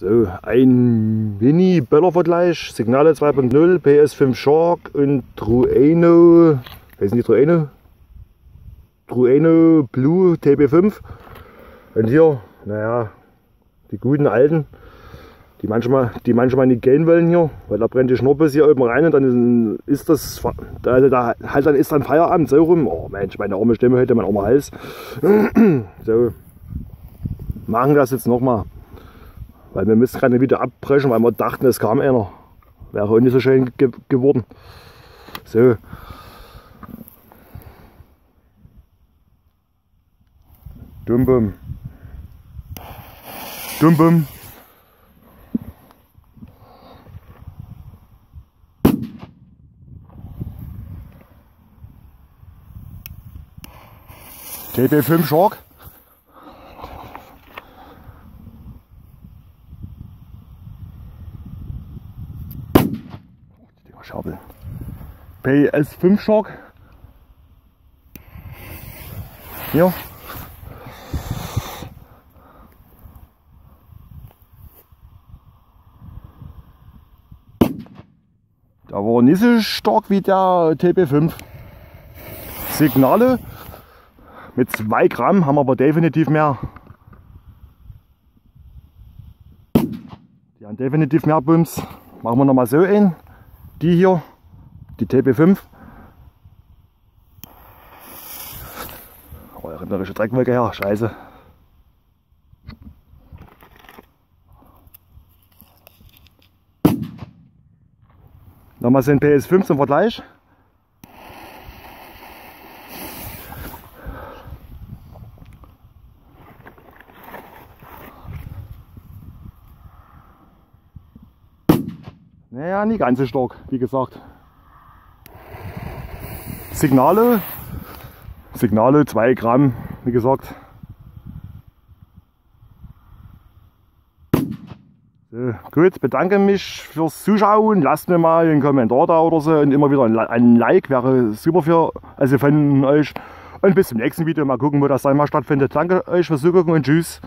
So, ein Mini-Böller-Vergleich, Signale 2.0, PS5 Shark und Trueno, heißen die Trueno? Trueno Blue TB5. Und hier, naja, die guten alten, die manchmal, die manchmal nicht gehen wollen hier, weil da brennt die Schnurbis hier oben rein und dann ist das, also da, halt dann ist dann Feierabend so rum. Oh Mensch, meine arme Stimme hätte mein armer Hals. so, machen das jetzt nochmal. Weil wir müssen gerade wieder abbrechen, weil wir dachten, es kam einer. Wäre auch nicht so schön ge geworden. So. Dumbum. Dumbum. TB5 Shark. Schabel. PS5 Shark. Hier. Der war nicht so stark wie der TB5. Signale mit 2 Gramm haben wir aber definitiv mehr. Die haben definitiv mehr Bums. Machen wir nochmal so ein. Die hier, die TB5. Oh, eine Dreckwolke her, scheiße. Nochmal ein PS5 zum Vergleich. Naja, nicht ganz so stark, wie gesagt. Signale, Signale 2 Gramm, wie gesagt. Gut, bedanke mich fürs Zuschauen. Lasst mir mal einen Kommentar da oder so und immer wieder ein Like wäre super für, also von euch. Und bis zum nächsten Video. Mal gucken, wo das einmal stattfindet. Danke euch fürs Zugucken und tschüss.